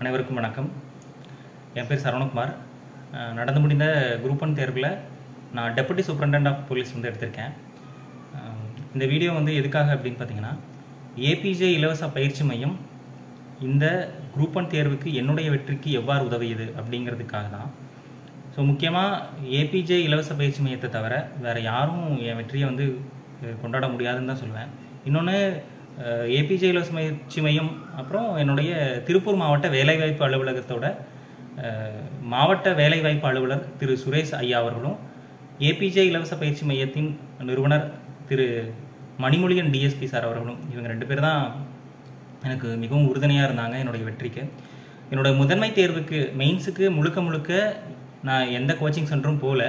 அனைவருக்கும் வணக்கம். என் பேர் சரவணகுமார். நடந்து முடிந்த குரூப் ஒன் தேர்வில் நான் டெபுட்டி சூப்ரண்டன்ட் ஆஃப் போலீஸ் வந்து எடுத்திருக்கேன். இந்த வீடியோ வந்து எதுக்காக அப்படின்னு பார்த்தீங்கன்னா ஏபிஜே இலவச பயிற்சி மையம் இந்த குரூப் ஒன் தேர்வுக்கு என்னுடைய வெற்றிக்கு எவ்வாறு உதவியது அப்படிங்கிறதுக்காக தான். ஸோ முக்கியமாக ஏபிஜே இலவச பயிற்சி மையத்தை தவிர வேறு யாரும் என் வெற்றியை வந்து கொண்டாட முடியாதுன்னு தான் சொல்லுவேன் இன்னொன்று ஏபிஜே இலவச பயிற்சி மையம் அப்புறம் என்னுடைய திருப்பூர் மாவட்ட வேலைவாய்ப்பு அலுவலகத்தோட மாவட்ட வேலைவாய்ப்பு அலுவலர் திரு சுரேஷ் ஐயா அவர்களும் ஏபிஜே இலவச பயிற்சி மையத்தின் நிறுவனர் திரு மணிமொழியன் டிஎஸ்பி சார் அவர்களும் இவங்க ரெண்டு பேர் தான் எனக்கு மிகவும் உறுதுணையாக இருந்தாங்க என்னுடைய வெற்றிக்கு. என்னோடய முதன்மை தேர்வுக்கு மெயின்ஸுக்கு முழுக்க முழுக்க நான் எந்த கோச்சிங் சென்டரும் போகல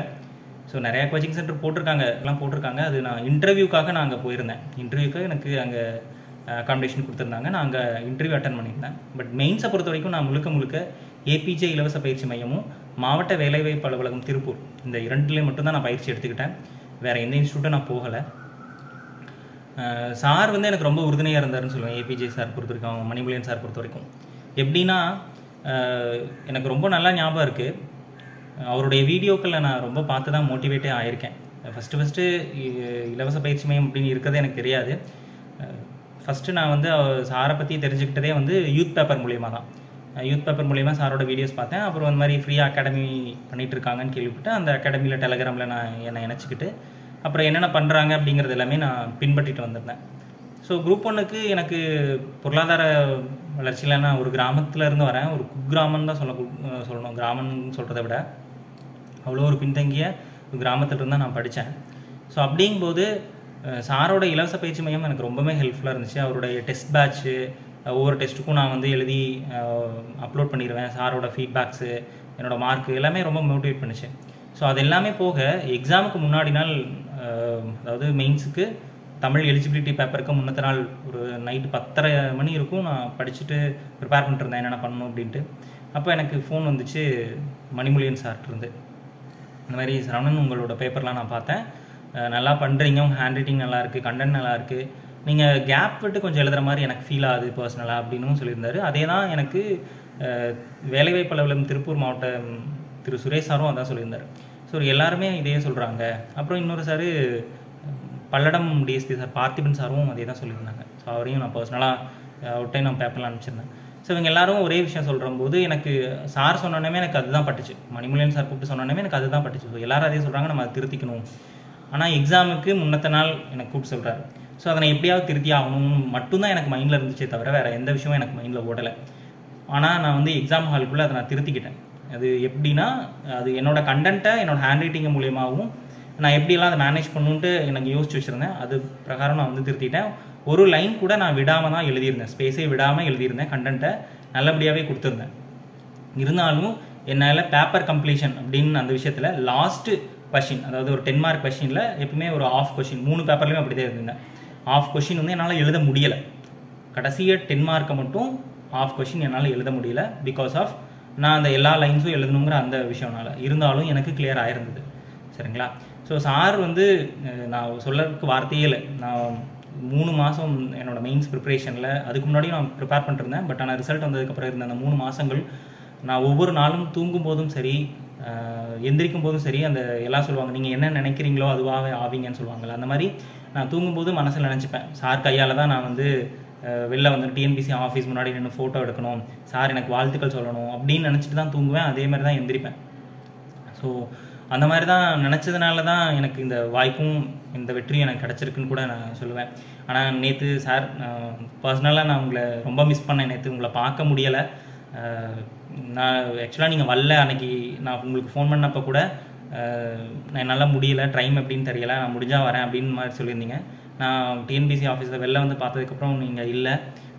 ஸோ நிறையா கோச்சிங் சென்டர் போட்டிருக்காங்க எல்லாம் போட்டிருக்காங்க. அது நான் இன்டர்வியூக்காக நான் அங்கே போயிருந்தேன். இன்டர்வியூக்காக எனக்கு அங்கே அகாமடேஷன் கொடுத்துருந்தாங்க. நான் அங்கே இன்டர்வியூ அட்டன் பண்ணியிருந்தேன். பட் மெயின்ஸை பொறுத்த வரைக்கும் நான் முழுக்க முழுக்க ஏபிஜே இலவச பயிற்சி மையமும் மாவட்ட வேலைவாய்ப்பு அலுவலகம் திருப்பூர் இந்த இரண்டுலேயும் மட்டும்தான் நான் பயிற்சி எடுத்துக்கிட்டேன். வேறு எந்த இன்ஸ்டியூட்டும் நான் போகலை. சார் வந்து எனக்கு ரொம்ப உறுதுணையாக இருந்தாருன்னு சொல்லுவேன். ஏபிஜே சார் பொறுத்த வரைக்கும் மணிமொழியன் சார் பொறுத்த வரைக்கும். எப்படின்னா எனக்கு ரொம்ப நல்லா ஞாபகம் இருக்குது அவருடைய வீடியோக்களில் நான் ரொம்ப பார்த்து தான் மோட்டிவேட்டே ஆயிருக்கேன். ஃபஸ்ட்டு ஃபஸ்ட்டு இலவச பயிற்சி மையம் அப்படின்னு இருக்கிறது எனக்கு தெரியாது. ஃபஸ்ட்டு நான் வந்து சாரை பற்றி தெரிஞ்சுக்கிட்டதே வந்து யூத் பேப்பர் மூலியமாக தான். யூத் பேப்பர் மூலியமாக சாரோட வீடியோஸ் பார்த்தேன். அப்புறம் அந்த மாதிரி ஃப்ரீயாக அகாடமி பண்ணிகிட்ருக்காங்கன்னு கேள்விப்பட்டு அந்த அகாடமியில் டெலகிராமில் நான் என்னை இணைச்சிக்கிட்டு அப்புறம் என்னென்ன பண்ணுறாங்க அப்படிங்கிறது எல்லாமே நான் பின்பற்றிட்டு வந்திருந்தேன். ஸோ குரூப் ஒன்றுக்கு எனக்கு பொருளாதார வளர்ச்சியில் நான் ஒரு கிராமத்தில் இருந்து வரேன். ஒரு குக்கிராமம் தான் சொல்ல சொல்லணும். கிராமம்னு சொல்கிறத விட அவ்வளோ ஒரு பின்தங்கிய ஒரு கிராமத்தில் இருந்தால் தான் நான் படித்தேன். ஸோ அப்படிங்கும்போது சாரோட இலவச பயிற்சி மையம் எனக்கு ரொம்பவே ஹெல்ப்ஃபுல்லாக இருந்துச்சு. அவருடைய டெஸ்ட் பேட்ச்சு ஒவ்வொரு டெஸ்ட்டுக்கும் நான் வந்து எழுதி அப்லோட் பண்ணிடுவேன் சாரோட ஃபீட்பேக்ஸு என்னோடய மார்க் எல்லாமே ரொம்ப மோட்டிவேட் பண்ணுச்சு. ஸோ அது எல்லாமே போக எக்ஸாமுக்கு முன்னாடி நாள் அதாவது மெயின்ஸுக்கு தமிழ் எலிஜிபிலிட்டி பேப்பருக்கு முன்னத்த நாள் ஒரு நைட்டு பத்தரை மணி இருக்கும். நான் படிச்சுட்டு ப்ரிப்பேர் பண்ணிட்டுருந்தேன். என்னென்ன பண்ணணும் அப்படின்ட்டு. அப்போ எனக்கு ஃபோன் வந்துச்சு மணிமொழியன் சார்ட்டிருந்து இந்த மாதிரி சரவணன் உங்களோட பேப்பர்லாம் நான் பார்த்தேன். நல்லா பண்ணுறீங்க உங்கள் ஹேண்ட் ரைட்டிங் நல்லாயிருக்கு கண்டென்ட் நல்லாயிருக்கு நீங்கள் கேப் விட்டு கொஞ்சம் எழுதுகிற மாதிரி எனக்கு ஃபீல் ஆகுது பர்சனலாக அப்படின்னும் சொல்லியிருந்தாரு. அதே தான் எனக்கு வேலைவாய்ப்பு அலுவலகம் திருப்பூர் மாவட்டம் திரு சுரேஷ் சாரும் அதான் சொல்லியிருந்தார். ஸோ எல்லாருமே இதே சொல்கிறாங்க அப்புறம் இன்னொரு sir Palladam DSP sir Parthiban சாரும் அதே தான் சொல்லியிருந்தாங்க. ஸோ அவரையும் நான் பர்சனலாக ஒரு நான் பேப்பரில் அனுப்பிச்சிருந்தேன். ஸோ இவங்க எல்லாரும் ஒரே விஷயம் சொல்கிற போது எனக்கு சார் சொன்னோன்னே எனக்கு அதுதான் பட்டுச்சு. மணிமலையன் சார் கூப்பிட்டு சொன்னோன்னே எனக்கு அதுதான் பட்டுச்சு. ஸோ எல்லாரும் அதே சொல்கிறாங்க நம்ம அதை திருத்திக்கணும். ஆனால் எக்ஸாமுக்கு முன்னத்த நாள் எனக்கு கூப்பிட்டு சொல்கிறாரு ஸோ அதை நான் எப்படியாவது திருத்தி ஆகணும் மட்டும்தான் எனக்கு மைண்டில் இருந்துச்சே தவிர வேறு எந்த விஷயமும் எனக்கு மைண்டில் ஓடலை. ஆனால் நான் வந்து எக்ஸாம் ஹாலுக்குள்ளே அதை நான் திருத்திக்கிட்டேன். அது எப்படின்னா அது என்னோடய கண்டென்ட்டை என்னோடய ஹேண்ட் ரைட்டிங் மூலியமாகவும் நான் எப்படியெல்லாம் அதை மேனேஜ் பண்ணுன்ட்டு எனக்கு யோசிச்சு வச்சுருந்தேன். அது பிரகாரம் நான் வந்து திருத்திட்டேன். ஒரு லைன் கூட நான் விடாமல் தான் எழுதியிருந்தேன். ஸ்பேஸே விடாமல் எழுதியிருந்தேன் கண்டென்ட்டை நல்லபடியாகவே கொடுத்துருந்தேன். இருந்தாலும் என்னால் பேப்பர் கம்ப்ளீஷன் அப்படின்னு அந்த விஷயத்தில் லாஸ்ட்டு கொஷின் அதாவது ஒரு டென் மார்க் கொஷினில் எப்பவுமே ஒரு ஆஃப் கொஷின் மூணு பேப்பர்லையும் அப்படி தான் இருந்தேன் ஆஃப் கொஷின் வந்து என்னால் எழுத முடியலை. கடைசியாக டென் மார்க்கை மட்டும் ஆஃப் கொஷின் என்னால் எழுத முடியல பிகாஸ் ஆஃப் நான் அந்த எல்லா லைன்ஸும் எழுதணுங்கிற அந்த விஷயம்னால. இருந்தாலும் எனக்கு கிளியர் ஆயிருந்தது. சரிங்களா? ஸோ சார் வந்து நான் சொல்லறதுக்கு வார்த்தையே இல்லை. நான் மூணு மாதம் என்னோட மெயின்ஸ் ப்ரிப்பரேஷனில் அதுக்கு முன்னாடியும் நான் ப்ரிப்பேர் பண்ணிருந்தேன் பட் ஆனால் ரிசல்ட் வந்ததுக்கப்புறம் இருந்த அந்த மூணு மாதங்கள் நான் ஒவ்வொரு நாளும் தூங்கும் போதும் சரி எந்திரிக்கும் போதும் சரி அந்த எல்லாம் சொல்லுவாங்க நீங்கள் என்ன நினைக்கிறீங்களோ அதுவாகவே ஆவீங்கன்னு சொல்லுவாங்கல்ல. அந்த மாதிரி நான் தூங்கும்போது மனசில் நினச்சிப்பேன். சார் கையால் தான் நான் வந்து வெளில வந்து டிஎன்பிசி ஆஃபீஸ் முன்னாடி நின்று ஃபோட்டோ எடுக்கணும். சார் எனக்கு வாழ்த்துக்கள் சொல்லணும். அப்படின்னு நினச்சிட்டு தான் தூங்குவேன். அதே மாதிரி தான் எந்திரிப்பேன். ஸோ அந்த மாதிரி தான் நினச்சதுனால தான் எனக்கு இந்த வாய்ப்பும் இந்த வெற்றியும் எனக்கு கிடச்சிருக்குன்னு கூட நான் சொல்லுவேன். ஆனால் நேற்று சார் பர்சனலாக நான் உங்களை ரொம்ப மிஸ் பண்ணேன். நேற்று உங்களை பார்க்க முடியலை. நான் ஆக்சுவலாக நீங்கள் வரல அன்னைக்கு நான் உங்களுக்கு ஃபோன் பண்ணப்போ கூட நான் என்னால் முடியல டைம் எப்படின்னு தெரியல நான் முடிஞ்சால் வரேன் அப்படின்னு மாதிரி சொல்லியிருந்தீங்க. நான் டிஎன்பிசி ஆஃபீஸில் வெளில வந்து பார்த்ததுக்கப்புறம் நீங்கள் இல்லை.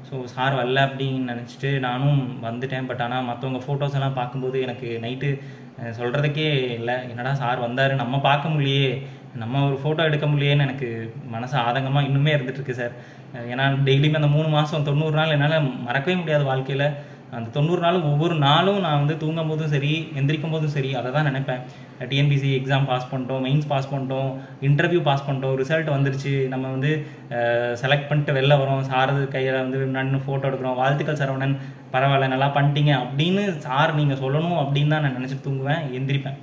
ஸோ சார் வரல அப்படின்னு நினச்சிட்டு நானும் வந்துட்டேன். பட் ஆனால் மற்றவங்க ஃபோட்டோஸ் எல்லாம் பார்க்கும்போது எனக்கு நைட்டு சொல்கிறதுக்கே இல்லை. என்னடா சார் வந்தார்? நம்ம பார்க்க முடியலையே. நம்ம ஒரு ஃபோட்டோ எடுக்க முடியலையேன்னு எனக்கு மனசு ஆதங்கமாக இன்னுமே இருந்துகிட்ருக்கு சார் ஏன்னா டெய்லியுமே அந்த மூணு மாதம் தொண்ணூறு நாள் என்னால் மறக்கவே முடியாது வாழ்க்கையில் அந்த தொண்ணூறு நாளும் ஒவ்வொரு நாளும் நான் வந்து தூங்கும் போதும் சரி எந்திரிக்கும் போதும் சரி அதை தான் நினைப்பேன் டிஎன்பிசி எக்ஸாம் பாஸ் பண்ணிட்டோம் மெயின்ஸ் பாஸ் பண்ணிட்டோம் இன்டர்வியூ பாஸ் பண்ணிட்டோம் ரிசல்ட் வந்துருச்சு. நம்ம வந்து செலக்ட் பண்ணிட்டு வெளில வரோம். சாரது கையில் வந்து நின்று ஃபோட்டோ எடுக்கிறோம். வாழ்த்துக்கள் சரவணன். பரவாயில்ல நல்லா பண்ணிட்டீங்க. அப்படின்னு சார் நீங்கள் சொல்லணும் அப்படின்னு தான் நான் நினச்சிட்டு தூங்குவேன் எந்திரிப்பேன்.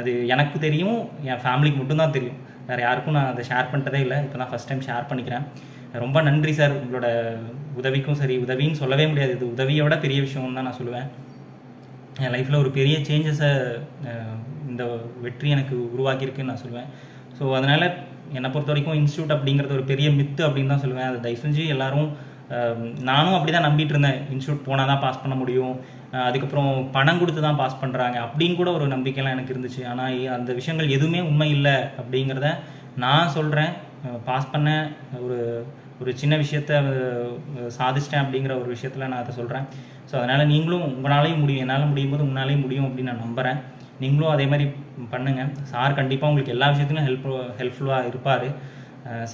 அது எனக்கு தெரியும் என் ஃபேமிலிக்கு மட்டும்தான் தெரியும். வேறு யாருக்கும் நான் அதை ஷேர் பண்ணிட்டதே இல்லை. இப்போ தான் ஃபஸ்ட் டைம் ஷேர் பண்ணிக்கிறேன். ரொம்ப நன்றி சார் உங்களோட உதவிக்கும் சரி உதவின்னு சொல்லவே முடியாது. இது உதவியை விட பெரிய விஷயம்னு தான் நான் சொல்லுவேன். என் லைஃப்பில் ஒரு பெரிய சேஞ்சஸை இந்த வெற்றி எனக்கு உருவாக்கியிருக்குன்னு நான் சொல்லுவேன். ஸோ அதனால் என்னை பொறுத்த வரைக்கும் இன்ஸ்டியூட் அப்படிங்கிறது ஒரு பெரிய மித்து அப்படின்னு தான் சொல்லுவேன். அதை தயவு செஞ்சு எல்லோரும் நானும் அப்படி தான் நம்பிட்டு இருந்தேன். இன்ஸ்டியூட் போனால் தான் பாஸ் பண்ண முடியும். அதுக்கப்புறம் பணம் கொடுத்து தான் பாஸ் பண்ணுறாங்க அப்படின்னு கூட ஒரு நம்பிக்கைலாம் எனக்கு இருந்துச்சு. ஆனால் அந்த விஷயங்கள் எதுவுமே உண்மை இல்லை அப்படிங்கிறத நான் சொல்கிறேன் பாஸ் பண்ண ஒரு ஒரு சின்ன விஷயத்த சாதிச்சிட்டேன் அப்படிங்கிற ஒரு விஷயத்தில் நான் அதை சொல்கிறேன் ஸோ அதனால் நீங்களும் உங்களாலையும் முடியும் என்னால் முடியும் போது உங்களாலையும் முடியும் அப்படின்னு நான் நம்புகிறேன் நீங்களும் அதே மாதிரி பண்ணுங்கள் சார் கண்டிப்பாக உங்களுக்கு எல்லா விஷயத்துலையும் ஹெல்ப் ஹெல்ப்ஃபுல்லாக இருப்பார்.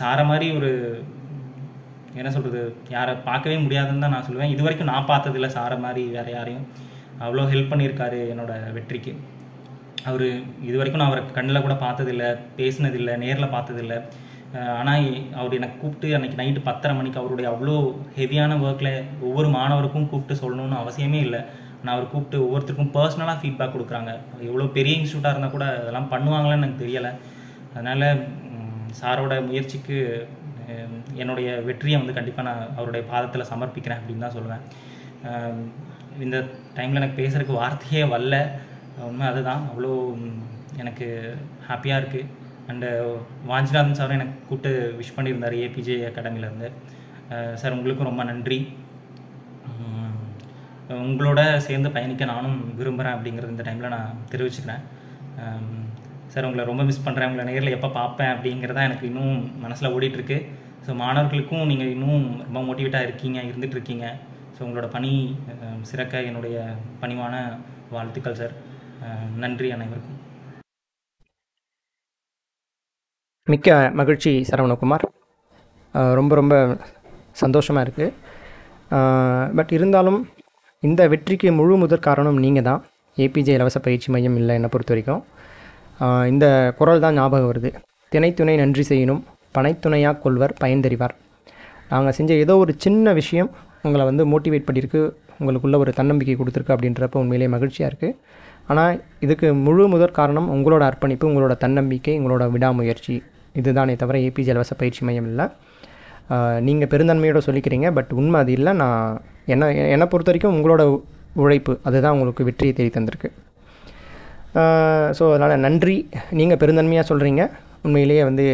சாரை மாதிரி ஒரு என்ன சொல்கிறது யாரை பார்க்கவே முடியாதுன்னு தான் நான் சொல்லுவேன். இது வரைக்கும் நான் பார்த்ததில்ல சாரை மாதிரி வேறு யாரையும். அவ்வளோ ஹெல்ப் பண்ணியிருக்காரு என்னோடய வெற்றிக்கு. அவர் இது வரைக்கும் நான் அவரை கண்ணில் கூட பார்த்ததில்ல பேசினதில்லை நேரில் பார்த்ததில்ல. ஆனால் அவர் எனக்கு கூப்பிட்டு அன்றைக்கி நைட்டு பத்தரை மணிக்கு அவருடைய அவ்வளோ ஹெவியான ஒர்க்கில் ஒவ்வொரு மாணவருக்கும் கூப்பிட்டு சொல்லணும்னு அவசியமே இல்லை. நான் அவர் கூப்பிட்டு ஒவ்வொருத்தருக்கும் பர்சனலாக ஃபீட்பேக் கொடுக்குறாங்க. எவ்வளோ பெரிய இன்ஸ்டியூட்டாக இருந்தால் கூட அதெல்லாம் பண்ணுவாங்களான்னு எனக்கு தெரியலை. அதனால் சாரோட முயற்சிக்கு என்னுடைய வெற்றியை வந்து கண்டிப்பாக நான் அவருடைய பாதத்தில் சமர்ப்பிக்கிறேன் அப்படின்னு தான் சொல்லுவேன். இந்த டைமில் எனக்கு பேசுகிறதுக்கு வார்த்தையே வரல. உண்மை அதுதான். அவ்வளோ எனக்கு ஹாப்பியாக இருக்குது அண்டு uh, வாஞ்சிநாதன் சாரும் எனக்கு கூப்பிட்டு விஷ் பண்ணியிருந்தார் ஏபிஜே அகாடமிலேருந்து சார் uh, உங்களுக்கும் ரொம்ப நன்றி. Um, உங்களோட சேர்ந்து பயணிக்க நானும் விரும்புகிறேன் அப்படிங்கிறது இந்த டைமில் நான் தெரிவிச்சுக்கிறேன். Um, சார் உங்களை ரொம்ப மிஸ் பண்ணுறேன் உங்களை நேரில் எப்போ பார்ப்பேன் அப்படிங்கிறதா எனக்கு இன்னும் மனசில் ஓடிட்டுருக்கு. ஸோ மாணவர்களுக்கும் நீங்கள் இன்னும் ரொம்ப மோட்டிவேட்டாக இருக்கீங்க இருந்துகிட்டு இருக்கீங்க ஸோ உங்களோட பணி um, சிறக்க என்னுடைய பணிவான வாழ்த்துக்கள் சார் நன்றி அனைவருக்கும். மிக்க மகிழ்ச்சி சரவணகுமார். ரொம்ப ரொம்ப சந்தோஷமாக இருக்குது பட் இருந்தாலும் இந்த வெற்றிக்கு முழு முதற் காரணம் நீங்கள் தான். ஏபிஜே இலவச பயிற்சி மையம் இல்லை என்னை பொறுத்த வரைக்கும். இந்த குரல் தான் ஞாபகம் வருது. தினைத்துணை நன்றி செய்யணும் பனைத்துணையாக கொள்வர் பயன்தறிவார். நாங்கள் செஞ்ச ஏதோ ஒரு சின்ன விஷயம் உங்களை வந்து மோட்டிவேட் பண்ணியிருக்கு உங்களுக்குள்ள ஒரு தன்னம்பிக்கை கொடுத்துருக்கு அப்படின்றப்ப உண்மையிலே மகிழ்ச்சியாக இருக்குது ஆனால் இதுக்கு முழு முதற் காரணம் உங்களோட அர்ப்பணிப்பு உங்களோட தன்னம்பிக்கை உங்களோட விடாமுயற்சி. இதுதானே தவிர ஏபிஜே இலவச பயிற்சி மையம் இல்லை. நீங்கள் பெருந்தன்மையோட சொல்லிக்கிறீங்க பட் உண்மை அது இல்லை. நான் என்ன என்னை பொறுத்த வரைக்கும் உங்களோட உழைப்பு அதுதான் உங்களுக்கு வெற்றியை தேடி தந்திருக்கு. ஸோ அதனால் நன்றி. நீங்கள் பெருந்தன்மையாக சொல்கிறீங்க உண்மையிலேயே வந்து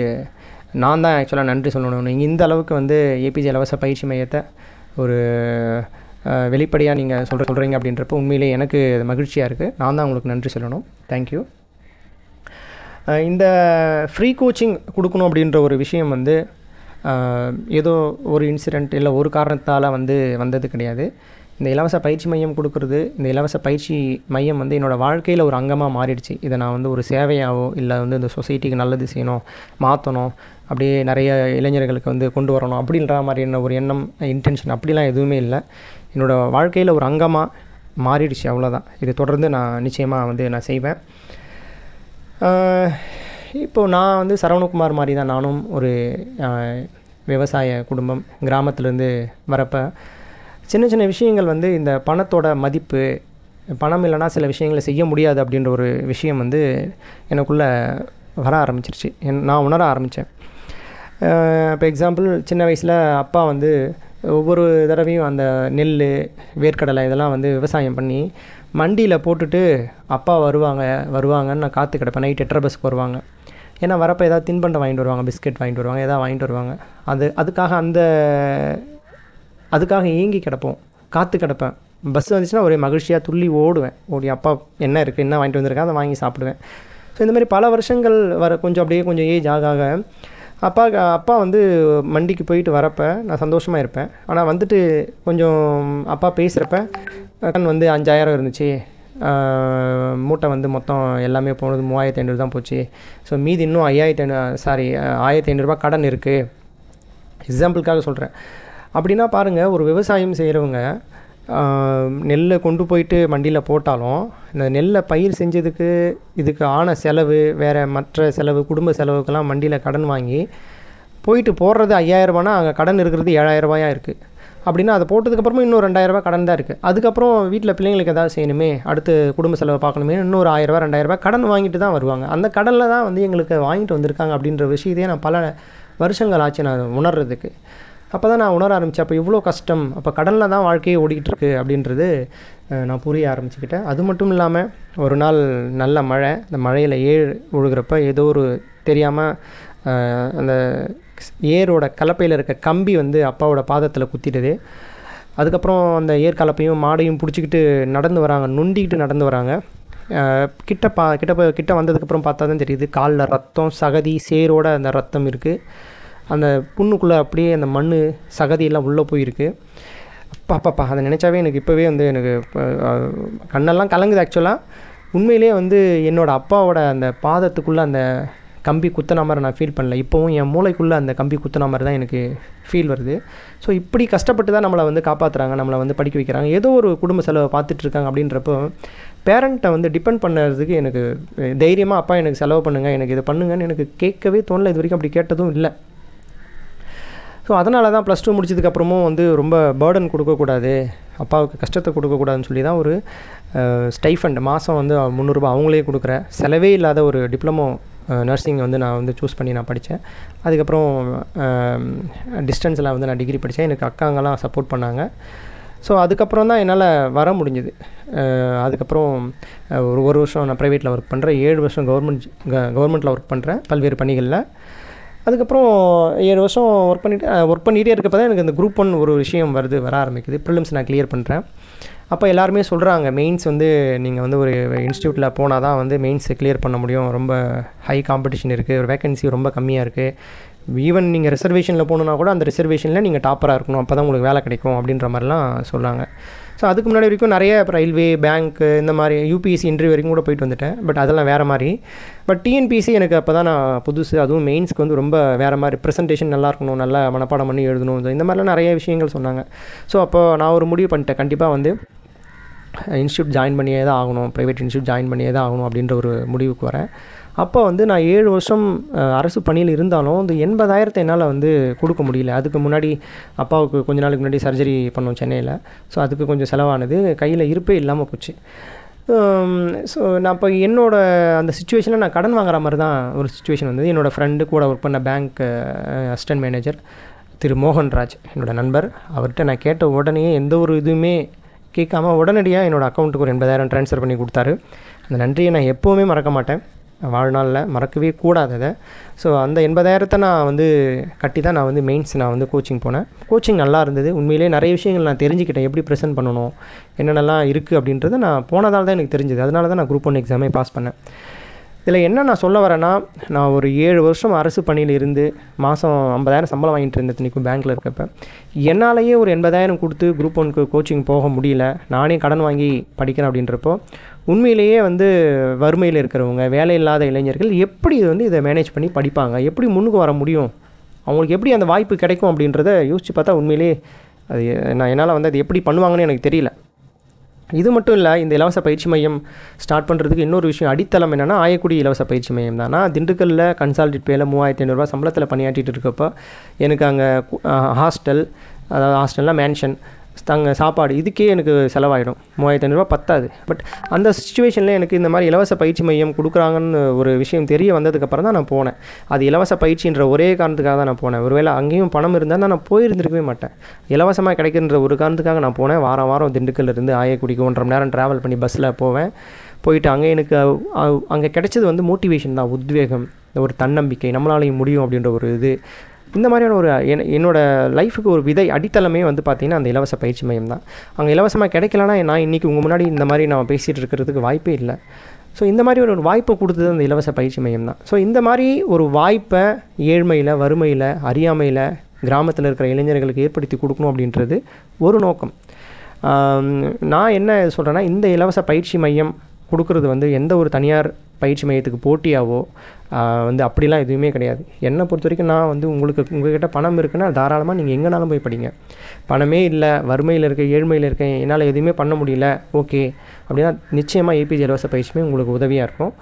நான் தான் ஆக்சுவலாக நன்றி சொல்லணும். நீங்கள் இந்த அளவுக்கு வந்து ஏபிஜே இலவச பயிற்சி மையத்தை ஒரு வெளிப்படையாக நீங்கள் சொல்கிற சொல்கிறீங்க அப்படின்றப்போ உண்மையிலேயே எனக்கு மகிழ்ச்சியாக இருக்குது நான் தான் உங்களுக்கு நன்றி சொல்லணும். தேங்க்யூ இந்த ஃப்ரீ கோச்சிங் கொடுக்கணும் அப்படின்ற ஒரு விஷயம் வந்து ஏதோ ஒரு இன்சிடெண்ட் இல்லை ஒரு காரணத்தால் வந்து வந்தது கிடையாது. இந்த இலவச பயிற்சி மையம் கொடுக்குறது இந்த இலவச பயிற்சி மையம் வந்து என்னோடய வாழ்க்கையில் ஒரு அங்கமாக மாறிடுச்சு. இதை நான் வந்து ஒரு சேவையாகவோ இல்லை வந்து இந்த சொசைட்டிக்கு நல்லது செய்யணும் மாற்றணும் அப்படியே நிறைய இளைஞர்களுக்கு வந்து கொண்டு வரணும் அப்படின்ற மாதிரியான ஒரு எண்ணம் இன்டென்ஷன் அப்படிலாம் எதுவுமே இல்லை. என்னோடய வாழ்க்கையில் ஒரு அங்கமாக மாறிடுச்சு அவ்வளோதான் இது தொடர்ந்து நான் நிச்சயமாக வந்து நான் செய்வேன். இப்போ நான் வந்து சரவணகுமார் மாதிரி தான் நானும் ஒரு விவசாய குடும்பம் கிராமத்துலேருந்து வரப்போ சின்ன சின்ன விஷயங்கள் வந்து இந்த பணத்தோட மதிப்பு பணம் இல்லைன்னா சில விஷயங்களை செய்ய முடியாது அப்படின்ற ஒரு விஷயம் வந்து எனக்குள்ளே வர ஆரம்பிச்சிருச்சு. என் நான் உணர ஆரம்பித்தேன் இப்போ எக்ஸாம்பிள் சின்ன வயசில் அப்பா வந்து ஒவ்வொரு தடவையும் அந்த நெல் வேர்க்கடலை இதெல்லாம் வந்து விவசாயம் பண்ணி மண்டியில் போட்டுட்டு அப்பா வருவாங்க வருவாங்கன்னு நான் காத்து கிடப்பேன். நைட் எட்டரை பஸ்க்கு வருவாங்க. ஏன்னா வரப்போ ஏதாவது தின்பண்டம் வாங்கிட்டு வருவாங்க பிஸ்கெட் வாங்கிட்டு வருவாங்க ஏதாவது வாங்கிட்டு வருவாங்க. அது அதுக்காக அந்த அதுக்காக ஏங்கி கிடப்போம். காற்று கிடப்பேன். பஸ் வந்துச்சுன்னா ஒரே மகிழ்ச்சியாக துள்ளி ஓடுவேன். ஓடி அப்பா என்ன இருக்குது என்ன வாங்கிட்டு வந்திருக்கேன் அதை வாங்கி சாப்பிடுவேன். ஸோ இந்த மாதிரி பல வருஷங்கள் வர கொஞ்சம் அப்படியே கொஞ்சம் ஏஜ் ஆக ஆக அப்பா அப்பா வந்து மண்டிக்கு போயிட்டு வரப்போ நான் சந்தோஷமாக இருப்பேன். ஆனால் வந்துட்டு கொஞ்சம் அப்பா பேசுகிறப்ப கடன் வந்து அஞ்சாயிரம் இருந்துச்சு. மூட்டை வந்து மொத்தம் எல்லாமே போனது மூவாயிரத்தி ஐநூறு தான் போச்சு. ஸோ மீதி இன்னும் ஐயாயிரத்தி ஐநூறு சாரி ஆயிரத்தி ஐநூறுரூபா கடன் இருக்குது எக்ஸாம்பிளுக்காக சொல்கிறேன் அப்படின்னா பாருங்கள் ஒரு விவசாயம் செய்கிறவங்க நெல்லை கொண்டு போயிட்டு மண்டியில் போட்டாலும் இந்த நெல்லை பயிர் செஞ்சதுக்கு இதுக்கு ஆன செலவு வேறு மற்ற செலவு குடும்ப செலவுக்கெல்லாம் மண்டியில் கடன் வாங்கி போயிட்டு போடுறது ஐயாயிரரூபானா அங்கே கடன் இருக்கிறது ஏழாயிரரூபாயா இருக்குது அப்படின்னா அதை போட்டதுக்கப்புறமும் இன்னும் ரெண்டாயிரரூபா கடன் தான் இருக்குது அதுக்கப்புறம் வீட்டில் பிள்ளைங்களுக்கு ஏதாவது செய்யணுமே அடுத்து குடும்ப செலவை பார்க்கணுமே இன்னொரு ஆயிரரூபா ரெண்டாயிரரூபா கடன் வாங்கிட்டு தான் வருவாங்க. அந்த கடனில் தான் வந்து எங்களுக்கு வாங்கிட்டு வந்திருக்காங்க அப்படின்ற விஷயத்தையே நான் பல வருஷங்கள் ஆச்சு நான் உணர்றதுக்கு. அப்போ தான் நான் உணர ஆரம்பித்தேன் அப்போ இவ்வளோ கஷ்டம் அப்போ கடனில் தான் வாழ்க்கையே ஓடிக்கிட்டு இருக்கு அப்படின்றது நான் புரிய ஆரம்பிச்சுக்கிட்டேன். அது மட்டும் இல்லாமல் ஒரு நாள் நல்ல மழை அந்த மழையில் ஏர் ஒழுகிறப்ப ஏதோ ஒரு தெரியாமல் அந்த ஏரோட கலப்பையில் இருக்க கம்பி வந்து அப்பாவோட பாதத்தில் குத்திடுது அதுக்கப்புறம் அந்த ஏர் கலப்பையும் மாடையும் பிடிச்சிக்கிட்டு நடந்து வராங்க நொண்டிக்கிட்டு நடந்து வராங்க. கிட்ட பா கிட்ட கிட்ட வந்ததுக்கப்புறம் பார்த்தா தான் தெரியுது காலில் ரத்தம் சகதி சேரோட அந்த ரத்தம் இருக்குது அந்த புண்ணுக்குள்ளே அப்படியே அந்த மண் சகதியெல்லாம் உள்ளே போயிருக்கு. அப்பா அப்பாப்பா அதை நினச்சாவே எனக்கு இப்போவே வந்து எனக்கு கண்ணெல்லாம் கலங்குது ஆக்சுவலாக உண்மையிலேயே வந்து என்னோடய அப்பாவோட அந்த பாதத்துக்குள்ளே அந்த கம்பி குத்துன மாதிரி நான் ஃபீல் பண்ணல. இப்போவும் என் மூளைக்குள்ளே அந்த கம்பி குத்துன மாதிரி தான் எனக்கு ஃபீல் வருது. ஸோ இப்படி கஷ்டப்பட்டு தான் நம்மளை வந்து காப்பாற்றுறாங்க நம்மளை வந்து படிக்க வைக்கிறாங்க. ஏதோ ஒரு குடும்ப செலவை பார்த்துட்ருக்காங்க அப்படின்றப்போ பேரண்ட்டை வந்து டிபெண்ட் பண்ணுறதுக்கு எனக்கு தைரியமாக அப்பா எனக்கு செலவு பண்ணுங்கள் எனக்கு இதை பண்ணுங்கன்னு எனக்கு கேட்கவே தோணல. இது வரைக்கும் அப்படி கேட்டதும் இல்லை. ஸோ அதனால தான் ப்ளஸ் டூ முடிச்சதுக்கப்புறமும் வந்து ரொம்ப பேர்டன் கொடுக்கக்கூடாது. அப்பாவுக்கு கஷ்டத்தை கொடுக்கக்கூடாதுன்னு சொல்லி தான் ஒரு ஸ்டைஃபண்ட் மாதம் வந்து முந்நூறுரூபா அவங்களே கொடுக்குற செலவே இல்லாத ஒரு டிப்ளமோ நர்சிங் வந்து நான் வந்து சூஸ் பண்ணி நான் படித்தேன் அதுக்கப்புறம் டிஸ்டன்ஸில் வந்து நான் டிகிரி படித்தேன் எனக்கு அக்காங்கெல்லாம் சப்போர்ட் பண்ணாங்க. ஸோ அதுக்கப்புறம் தான் என்னால் வர முடிஞ்சுது. அதுக்கப்புறம் ஒரு ஒரு வருஷம் நான் ப்ரைவேட்டில் ஒர்க் பண்ணுறேன் ஏழு வருஷம் கவர்மெண்ட் கவர்மெண்ட்டில் ஒர்க் பண்ணுறேன் பல்வேறு பணிகளில். அதுக்கப்புறம் ஏழு வருஷம் ஒர்க் பண்ணிட்டு ஒர்க் பண்ணிகிட்டே இருக்கப்போ தான் எனக்கு இந்த குரூப் ஒன் ஒரு விஷயம் வருது வர ஆரம்பிக்குது. ப்ரிலிம்ஸ் நான் கிளியர் பண்ணுறேன் அப்போ எல்லாருமே சொல்கிறாங்க மெயின்ஸ் வந்து நீங்கள் வந்து ஒரு இன்ஸ்டியூட்டில் போனால் தான் வந்து மெயின்ஸை கிளியர் பண்ண முடியும். ரொம்ப ஹை காம்படிஷன் இருக்குது ஒரு வேகன்சி ரொம்ப கம்மியாக இருக்குது ஈவன் நீங்கள் ரிசர்வேஷனில் போகணுன்னா கூட அந்த ரிசர்வேஷனில் நீங்கள் டாப்பராக இருக்கணும். அப்போ தான் உங்களுக்கு வேலை கிடைக்கும் அப்படின்ற மாதிரிலாம் சொன்னாங்க ஸோ அதுக்கு முன்னாடி வரைக்கும் நிறைய ரயில்வே பேங்க்கு இந்த மாதிரி யூபிஎஸ்சி இன்டர்வியூ வரைக்கும் கூட போயிட்டு வந்துட்டேன். பட் அதெல்லாம் வேறு மாதிரி. பட் டிஎன்பிசி எனக்கு அப்போ தான் நான் புதுசு. அதுவும் மெயின்ஸ்க்கு வந்து ரொம்ப வேறு மாதிரி ப்ரெசன்டேஷன் நல்லா இருக்கணும் நல்லா மனப்பாடம் பண்ணி எழுதணும். இந்த மாதிரிலாம் நிறைய விஷயங்கள் சொன்னாங்க. ஸோ அப்போ நான் ஒரு முடிவு பண்ணிட்டேன். கண்டிப்பாக வந்து இன்ஸ்டியூட் ஜாயின் பண்ணியே தான் ஆகணும். ப்ரைவேட் இன்ஸ்டியூட் ஜாயின் பண்ணியே தான் ஆகணும் அப்படின்ற ஒரு முடிவுக்கு வரேன். அப்போ வந்து நான் ஏழு வருஷம் அரசு பணியில் இருந்தாலும் இந்த எண்பதாயிரத்தை என்னால் வந்து கொடுக்க முடியல. அதுக்கு முன்னாடி அப்பாவுக்கு கொஞ்ச நாளுக்கு முன்னாடி சர்ஜரி பண்ணோம் சென்னையில். ஸோ அதுக்கு கொஞ்சம் செலவானது. கையில் இருப்பே இல்லாமல் போச்சு. ஸோ நான் இப்போ என்னோடய அந்த சுச்சுவேஷனில் நான் கடன் வாங்குற மாதிரி தான் ஒரு சுச்சுவேஷன் வந்தது. என்னோடய ஃப்ரெண்டு கூட ஒர்க் பண்ண bank assistant manager Thiru Mohanraj என்னோடய நண்பர். அவர்கிட்ட நான் கேட்ட உடனே எந்த ஒரு இதுவுமே கேட்காம உடனடியாக என்னோடய அக்கௌண்ட்டுக்கு ஒரு எண்பதாயிரம் ட்ரான்ஸ்ஃபர் பண்ணி கொடுத்தாரு. அந்த நன்றியை நான் எப்போவுமே மறக்க மாட்டேன். வாழ்நாளில் மறக்கவே கூடாது அதை. ஸோ அந்த எண்பதாயிரத்தை நான் வந்து கட்டி தான் நான் வந்து மெயின்ஸ் நான் வந்து கோச்சிங் போனேன். கோச்சிங் நல்லா இருந்தது. உண்மையிலே நிறைய விஷயங்கள் நான் தெரிஞ்சுக்கிட்டேன். எப்படி ப்ரெசென்ட் பண்ணணும்? என்னென்னலாம் இருக்குது அப்படின்றத நான் போனதால் தான் எனக்கு தெரிஞ்சது. அதனால தான் நான் குரூப் ஒன் எக்ஸாமே பாஸ் பண்ணேன். இதில் என்ன நான் சொல்ல வரேன்னா நான் ஒரு ஏழு வருஷம் அரசு பணியில் இருந்து மாதம் ஐம்பதாயிரம் சம்பளம் வாங்கிட்டு இருந்தேன் இத்தனைக்கும் பேங்க்கில் இருக்கப்ப என்னாலேயே ஒரு எண்பதாயிரம் கொடுத்து குரூப் ஒனுக்கு கோச்சிங் போக முடியல. நானே கடன் வாங்கி படிக்கிறேன் அப்படின்றப்போ உண்மையிலேயே வந்து வறுமையில் இருக்கிறவங்க வேலை இல்லாத இளைஞர்கள் எப்படி இது வந்து இதை மேனேஜ் பண்ணி படிப்பாங்க? எப்படி முன்னுக்கு வர முடியும்? அவங்களுக்கு எப்படி அந்த வாய்ப்பு கிடைக்கும் அப்படின்றத யோசித்து பார்த்தா உண்மையிலேயே அது நான் என்னால் வந்து அது எப்படி பண்ணுவாங்கன்னு எனக்கு தெரியல. இது மட்டும் இல்லை இந்த இலவச பயிற்சி மையம் ஸ்டார்ட் பண்ணுறதுக்கு இன்னொரு விஷயம் அடித்தளம் என்னென்னா ஆயக்குடி இலவச பயிற்சி மையம் தான். நான் திண்டுக்கல்லில் கன்சால்டேட் பேல மூவாயிரத்தி ஐநூறுரூவா சம்பளத்தில் பணியாற்றிட்டு இருக்கப்போ எனக்கு அங்கே ஹாஸ்டல் அதாவது ஹாஸ்டல்னால் மேன்ஷன் தங்க சாப்பாடு இதுக்கே எனக்கு செலவாயிடும். மூவாயிரத்தி ஐநூறுரூவா பத்தாது. பட் அந்த சுச்சுவேஷனில் எனக்கு இந்த மாதிரி இலவச பயிற்சி மையம் கொடுக்குறாங்கன்னு ஒரு விஷயம் தெரிய வந்ததுக்கப்புறம் தான் நான் போனேன். அது இலவச பயிற்சின்ற ஒரே காரணத்துக்காக தான் நான் போனேன். ஒருவேளை அங்கேயும் பணம் இருந்தால் நான் போயிருந்திருக்கவே மாட்டேன். இலவசமாக கிடைக்கின்ற ஒரு காரணத்துக்காக நான் போனேன். வாரம் வாரம் திண்டுக்கல் இருந்து ஆயக்குடிக்கு ஒன்றரை மணி நேரம் ட்ராவல் பண்ணி பஸ்ஸில் போவேன். போயிட்டு அங்கே எனக்கு அங்கே கிடைச்சது வந்து மோட்டிவேஷன் தான். உத்வேகம் ஒரு தன்னம்பிக்கை நம்மளாலையும் முடியும் அப்படின்ற ஒரு இது. இந்த மாதிரியான ஒரு என் என்னோட லைஃபுக்கு ஒரு விதை அடித்தளமே வந்து பார்த்திங்கன்னா அந்த இலவச பயிற்சி மையம் தான். அங்கே இலவசமாக கிடைக்கலனா நான் இன்றைக்கி உங்கள் முன்னாடி இந்த மாதிரி நான் பேசிகிட்டு இருக்கிறதுக்கு வாய்ப்பே இல்லை. ஸோ இந்த மாதிரி ஒரு வாய்ப்பை கொடுத்தது அந்த இலவச பயிற்சி மையம் தான். ஸோ இந்த மாதிரி ஒரு வாய்ப்பை ஏழ்மையில் வறுமையில் அறியாமையில் கிராமத்தில் இருக்கிற இளைஞர்களுக்கு ஏற்படுத்தி கொடுக்கணும் அப்படின்றது ஒரு நோக்கம். நான் என்ன சொல்கிறேன்னா இந்த இலவச பயிற்சி மையம் கொடுக்கறது வந்து எந்த ஒரு தனியார் பயிற்சி மையத்துக்கு போட்டியாவோ வந்து அப்படிலாம் எதுவுமே கிடையாது. என்னை பொறுத்த வரைக்கும் நான் வந்து உங்களுக்கு உங்கள்கிட்ட பணம் இருக்குன்னா தாராளமாக நீங்கள் எங்கேனாலும் போய் படிங்க. பணமே இல்லை வறுமையில் இருக்க ஏழ்மையில் இருக்கேன் என்னால் எதுவுமே பண்ண முடியல. ஓகே. அப்படின்னா நிச்சயமாக ஏபிஜே இலவச பயிற்சியுமே உங்களுக்கு உதவியாக இருக்கும்.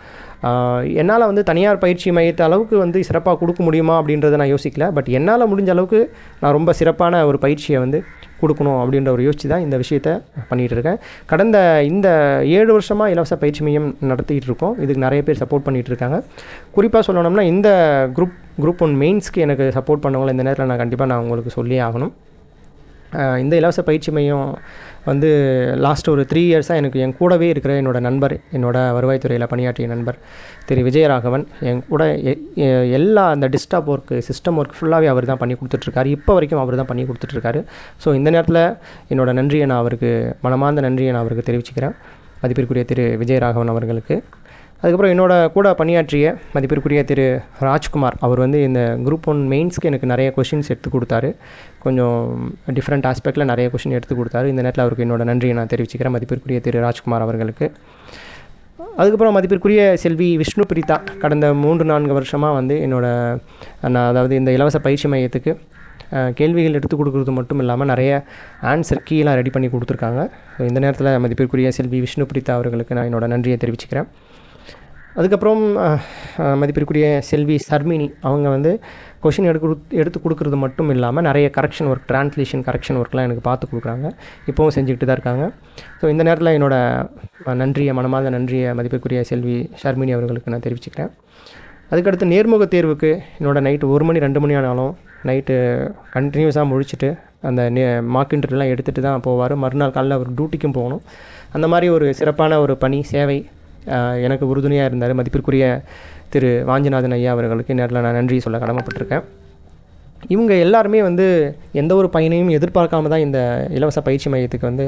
என்னால் வந்து தனியார் பயிற்சி மையத்தை அளவுக்கு வந்து சிறப்பாக கொடுக்க முடியுமா அப்படின்றத நான் யோசிக்கல. பட் என்னால் முடிஞ்ச அளவுக்கு நான் ரொம்ப சிறப்பான ஒரு பயிற்சியை வந்து கொடுக்கணும் அப்படின்ற ஒரு யோசிச்சு தான் இந்த விஷயத்த பண்ணிகிட்டு இருக்கேன். கடந்த இந்த ஏழு வருஷமாக இலவச பயிற்சி மையம் நடத்திக்கிட்டு இருக்கோம். இதுக்கு நிறைய பேர் சப்போர்ட் பண்ணிகிட்டு இருக்காங்க. குறிப்பாக சொல்லணும்னா இந்த குரூப் குரூப் ஒன் மெயின்ஸ்க்கு எனக்கு சப்போர்ட் பண்ணவங்களை இந்த நேரத்தில் நான் கண்டிப்பாக நான் உங்களுக்கு சொல்லியே ஆகணும். இந்த இலவச பயிற்சி மையம் வந்து லாஸ்ட் ஒரு த்ரீ இயர்ஸாக எனக்கு என் கூடவே இருக்கிற என்னோட நண்பர் என்னோட வருவாய்த்துறையில் பணியாற்றிய நண்பர் திரு விஜயராகவன் என் கூட எ- எல்லா அந்த டிஸ்டாப் ஒர்க்கு சிஸ்டம் ஒர்க் ஃபுல்லாகவே அவர் தான் பண்ணி கொடுத்துட்ருக்காரு. இப்போ வரைக்கும் அவர் தான் பண்ணி கொடுத்துட்ருக்காரு. ஸோ இந்த நேரத்தில் என்னோடய நன்றியை நான் அவருக்கு மனமார்ந்த நன்றியை நான் அவருக்கு தெரிவிச்சுக்கிறேன். மதிப்பிற்குரிய திரு விஜயராகவன் அவர்களுக்கு. அதுக்கப்புறம் என்னோட கூட பணியாற்றிய மதிப்பிற்குரிய திரு ராஜ்குமார் அவர் வந்து இந்த குரூப் ஒன் மெயின்ஸ்க்கு எனக்கு நிறைய கொஷின்ஸ் எடுத்து கொடுத்தாரு. கொஞ்சம் டிஃப்ரெண்ட் ஆஸ்பெக்டில் நிறைய கொஷின் எடுத்து கொடுத்தாரு. இந்த நேரத்தில் அவருக்கு என்னோட நன்றியை நான் தெரிவிச்சுக்கிறேன் மதிப்பிற்குரிய திரு ராஜ்குமார் அவர்களுக்கு. அதுக்கப்புறம் மதிப்பிற்குரிய செல்வி விஷ்ணு பிரிதா கடந்த மூன்று நான்கு வருஷமாக வந்து என்னோடய நான் அதாவது இந்த இலவச பயிற்சி மையத்துக்கு கேள்விகள் எடுத்து கொடுக்குறது மட்டும் இல்லாமல் நிறைய ஆன்சர் கீலாம் ரெடி பண்ணி கொடுத்துருக்காங்க. ஸோ இந்த நேரத்தில் மதிப்பிற்குரிய செல்வி விஷ்ணு பிரிதா அவர்களுக்கு நான் என்னோட நன்றியை தெரிவிச்சுக்கிறேன். அதுக்கப்புறம் மதிப்பிற்குரிய செல்வி சர்மினி அவங்க வந்து கொஷின் எடுத்து எடுத்து கொடுக்குறது மட்டும் இல்லாமல் நிறைய கரெக்ஷன் ஒர்க் ட்ரான்ஸ்லேஷன் கரெக்ஷன் ஒர்க்லாம் எனக்கு பார்த்து கொடுக்குறாங்க. இப்போவும் செஞ்சுக்கிட்டு தான் இருக்காங்க. ஸோ இந்த நேரத்தில் என்னோடய நன்றியை மனமார்ந்த நன்றியை மதிப்பிற்குரிய செல்வி ஷர்மினி அவர்களுக்கு நான் தெரிவிச்சுக்கிறேன். அதுக்கடுத்து நேர்முக தேர்வுக்கு என்னோடய நைட்டு ஒரு மணி ரெண்டு மணி ஆனாலும் நைட்டு கண்டினியூஸாக முழிச்சிட்டு அந்த நே மார்க் இன்டர்வியூலாம் எடுத்துகிட்டு தான் போவார். மறுநாள் காலையில் அவர் டியூட்டிக்கும் போகணும். அந்த மாதிரி ஒரு சிறப்பான ஒரு பணி சேவை எனக்கு உறுதுணையாக இருந்தார். மதிப்பிற்குரிய திரு வாஞ்சிநாதன் ஐயா அவர்களுக்கு நேரில் நான் நன்றி சொல்ல கடமைப்பட்டிருக்கேன். இவங்க எல்லாருமே வந்து எந்த ஒரு பயனையும் எதிர்பார்க்காம தான் இந்த இலவச பயிற்சி மையத்துக்கு வந்து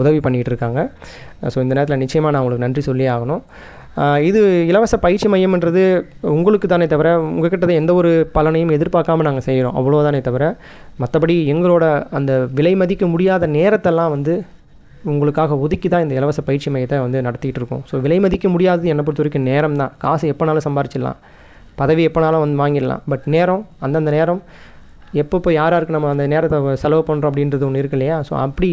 உதவி பண்ணிகிட்டு இருக்காங்க ஸோ இந்த நேரத்தில் நிச்சயமாக நான் உங்களுக்கு நன்றி சொல்லி ஆகணும். இது இலவச பயிற்சி மையம்ன்றது உங்களுக்கு தானே தவிர உங்ககிட்ட தான் எந்த ஒரு பலனையும் எதிர்பார்க்காம நாங்கள் செய்கிறோம் அவ்வளோதானே தவிர மற்றபடி எங்களோட அந்த விலை மதிக்க முடியாத நேரத்தெல்லாம் வந்து உங்களுக்காக ஒதுக்கி தான் இந்த இலவச பயிற்சி மையத்தை வந்து நடத்திட்டு இருக்கோம். ஸோ விலை மதிக்க முடியாதது என்னை பொறுத்த வரைக்கும் நேரம் தான் காசு எப்போனாலும் சம்பாரிச்சிடலாம். பதவி எப்போனாலும் வந்து வாங்கிடலாம். பட் நேரம் அந்தந்த நேரம் எப்பப்போ யார் யாருக்கு நம்ம அந்த நேரத்தை செலவு பண்ணுறோம் அப்படின்றது ஒன்று இருக்கு இல்லையா? ஸோ அப்படி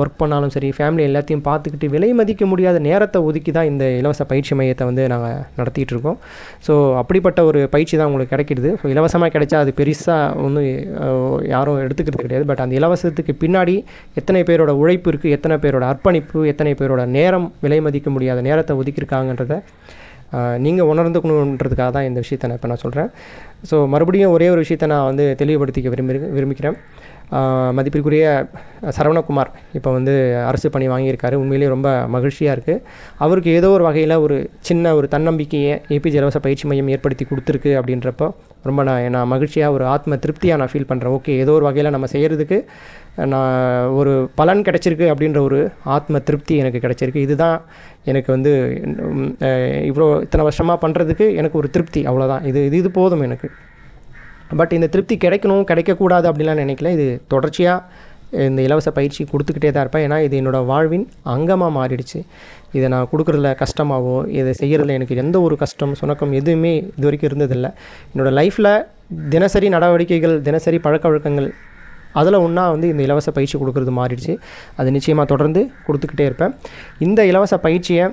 ஒர்க் பண்ணாலும் சரி ஃபேமிலி எல்லாத்தையும் பார்த்துக்கிட்டு விலை மதிக்க முடியாத நேரத்தை ஒதுக்கி தான் இந்த இலவச பயிற்சி மையத்தை வந்து நாங்கள் நடத்திட்டு இருக்கோம். ஸோ அப்படிப்பட்ட ஒரு பயிற்சி தான் உங்களுக்கு கிடைக்கிது. ஸோ இலவசமாக கிடைச்சா அது பெருசாக ஒன்றும் யாரும் எடுத்துக்கிறது கிடையாது. பட் அந்த இலவசத்துக்கு பின்னாடி எத்தனை பேரோட உழைப்பு இருக்குது எத்தனை பேரோட அர்ப்பணிப்பு எத்தனை பேரோட நேரம் விலை மதிக்க முடியாத நேரத்தை ஒதுக்கியிருக்காங்கன்றத நீங்கள் உணர்ந்துக்கணுன்றதுக்காக தான் இந்த விஷயத்தை நான் இப்போ நான் சொல்கிறேன் ஸோ மறுபடியும் ஒரே ஒரு விஷயத்தை நான் வந்து தெளிவுபடுத்திக்க விரும்பி விரும்பிக்கிறேன் மதிப்பிற்குரிய சரவணகுமார் இப்போ வந்து அரசு பணி வாங்கியிருக்காரு. உண்மையிலேயே ரொம்ப மகிழ்ச்சியாக இருக்குது அவருக்கு ஏதோ ஒரு வகையில் ஒரு சின்ன ஒரு தன்னம்பிக்கையை ஏபிஜே இலவச பயிற்சி மையம் ஏற்படுத்தி கொடுத்துருக்கு அப்படின்றப்போ ரொம்ப நான் நான் மகிழ்ச்சியாக ஒரு ஆத்ம திருப்தியாக நான் ஃபீல் பண்ணுறேன் ஓகே ஏதோ ஒரு வகையில் நம்ம செய்கிறதுக்கு நான் ஒரு பலன் கிடச்சிருக்கு அப்படின்ற ஒரு ஆத்ம திருப்தி எனக்கு கிடச்சிருக்கு. இதுதான் எனக்கு வந்து இவ்வளோ இத்தனை வருஷமாக பண்ணுறதுக்கு எனக்கு ஒரு திருப்தி அவ்வளோதான் இது இது இது போதும் எனக்கு. பட் இந்த திருப்தி கிடைக்கணும் கிடைக்கக்கூடாது அப்படிலாம் நினைக்கல. இது தொடர்ச்சியாக இந்த இலவச பயிற்சி கொடுத்துக்கிட்டே தான் இருப்பேன். ஏன்னா இது என்னோடய வாழ்வின் அங்கமாக மாறிடுச்சு. இதை நான் கொடுக்குறதுல கஷ்டமாவோ இதை செய்கிறதுல எனக்கு எந்த ஒரு கஷ்டம் சுணக்கம் எதுவுமே இது வரைக்கும் இருந்ததில்லை என்னோடய லைஃப்பில் தினசரி நடவடிக்கைகள் தினசரி பழக்க வழக்கங்கள் அதில் ஒன்றா வந்து இந்த இலவச பயிற்சி கொடுக்குறது மாறிடுச்சு. அது நிச்சயமாக தொடர்ந்து கொடுத்துக்கிட்டே இருப்பேன். இந்த இலவச பயிற்சியை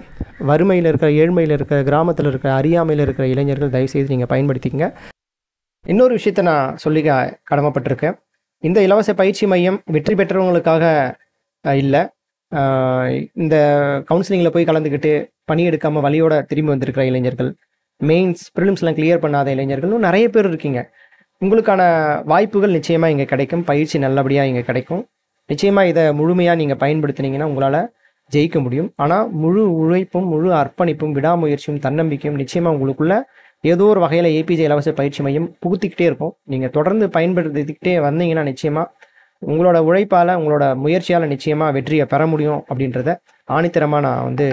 வறுமையில் இருக்கிற ஏழ்மையில் இருக்கிற கிராமத்தில் இருக்கிற அறியாமையில் இருக்கிற இளைஞர்கள் தயவுசெய்து நீங்கள் பயன்படுத்திக்கங்க. இன்னொரு விஷயத்தை நான் சொல்லிக்க கடமைப்பட்டிருக்கேன். இந்த இலவச பயிற்சி மையம் வெற்றி பெற்றவங்களுக்காக இல்லை. இந்த கவுன்சிலிங்கில் போய் கலந்துக்கிட்டு பணி எடுக்காமல் வழியோட திரும்பி வந்திருக்கிற இளைஞர்கள் மெயின்ஸ் ப்ரிலிம்ஸ்லாம் கிளியர் பண்ணாத இளைஞர்களும் நிறைய பேர் இருக்கீங்க. உங்களுக்கான வாய்ப்புகள் நிச்சயமாக இங்கே கிடைக்கும். பயிற்சி நல்லபடியாக இங்கே கிடைக்கும். நிச்சயமாக இதை முழுமையாக நீங்கள் பயன்படுத்துனீங்கன்னா உங்களால் ஜெயிக்க முடியும். ஆனால் முழு உழைப்பும் முழு அர்ப்பணிப்பும் விடாமுயற்சியும் தன்னம்பிக்கையும் நிச்சயமாக உங்களுக்குள்ள ஏதோ ஒரு வகையில் ஏபிஜே இலவச பயிற்சி மையம் புகுத்திக்கிட்டே இருக்கும். நீங்கள் தொடர்ந்து பயன்படுத்திக்கிட்டே வந்தீங்கன்னா நிச்சயமாக உங்களோட உழைப்பால் உங்களோட முயற்சியால் நிச்சயமாக வெற்றியை பெற முடியும் அப்படின்றத ஆணித்தரமாக நான் வந்து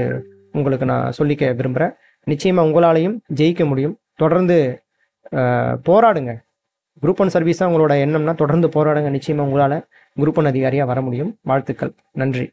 உங்களுக்கு நான் சொல்லிக்க விரும்புகிறேன் நிச்சயமாக உங்களாலையும் ஜெயிக்க முடியும். தொடர்ந்து போராடுங்க. குரூப் ஒன் சர்வீஸாக உங்களோட எண்ணம்னா தொடர்ந்து போராடுங்க. நிச்சயமாக உங்களால் குரூப் ஒன் அதிகாரியாக வர முடியும். வாழ்த்துக்கள். நன்றி.